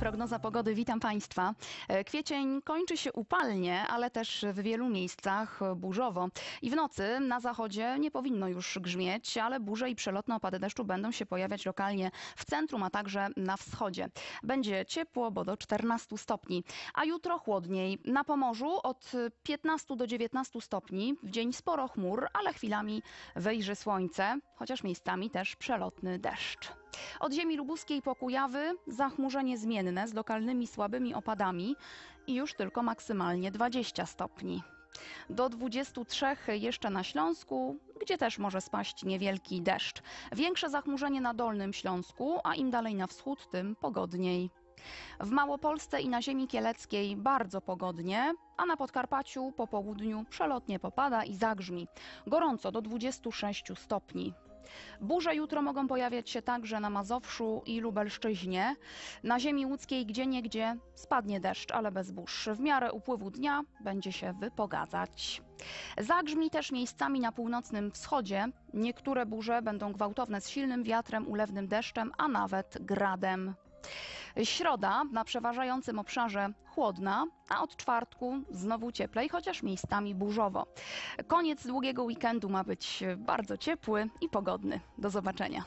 Prognoza pogody, witam Państwa. E, Kwiecień kończy się upalnie, ale też w wielu miejscach burzowo. I w nocy na zachodzie nie powinno już grzmieć, ale burze i przelotne opady deszczu będą się pojawiać lokalnie w centrum, a także na wschodzie. Będzie ciepło, bo do 14 stopni, a jutro chłodniej. Na Pomorzu od 15 do 19 stopni. W dzień sporo chmur, ale chwilami wejrzy słońce, chociaż miejscami też przelotny deszcz. Od ziemi lubuskiej po Kujawy zachmurzenie zmienne z lokalnymi słabymi opadami i już tylko maksymalnie 20 stopni. Do 23 jeszcze na Śląsku, gdzie też może spaść niewielki deszcz. Większe zachmurzenie na Dolnym Śląsku, a im dalej na wschód, tym pogodniej. W Małopolsce i na ziemi kieleckiej bardzo pogodnie, a na Podkarpaciu po południu przelotnie popada i zagrzmi. Gorąco do 26 stopni. Burze jutro mogą pojawiać się także na Mazowszu i Lubelszczyźnie. Na ziemi łódzkiej gdzieniegdzie spadnie deszcz, ale bez burz. W miarę upływu dnia będzie się wypogadzać. Zagrzmi też miejscami na północnym wschodzie. Niektóre burze będą gwałtowne z silnym wiatrem, ulewnym deszczem, a nawet gradem. Środa na przeważającym obszarze chłodna, a od czwartku znowu cieplej, chociaż miejscami burzowo. Koniec długiego weekendu ma być bardzo ciepły i pogodny. Do zobaczenia.